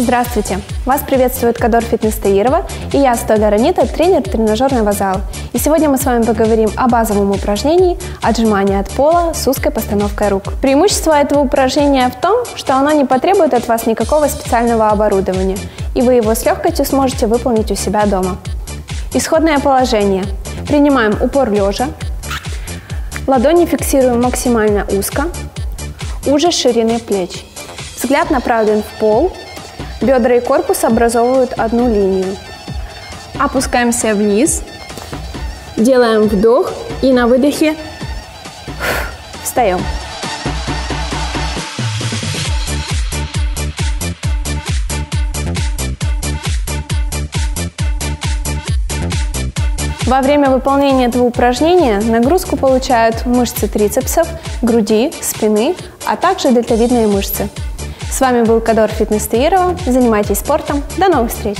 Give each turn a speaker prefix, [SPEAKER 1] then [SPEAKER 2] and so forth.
[SPEAKER 1] Здравствуйте! Вас приветствует Кадор Фитнес Таирова и я, Столя Ранита, тренер тренажерного зала. И сегодня мы с вами поговорим о базовом упражнении отжимания от пола с узкой постановкой рук. Преимущество этого упражнения в том, что оно не потребует от вас никакого специального оборудования, и вы его с легкостью сможете выполнить у себя дома. Исходное положение. Принимаем упор лежа, ладони фиксируем максимально узко, уже ширины плеч. Взгляд направлен в пол, Бедра и корпус образовывают одну линию. Опускаемся вниз, делаем вдох и на выдохе встаем. Во время выполнения этого упражнения нагрузку получают мышцы трицепсов, груди, спины, а также дельтовидные мышцы. С вами был Кадор Фитнес Таирова. Занимайтесь спортом. До новых встреч!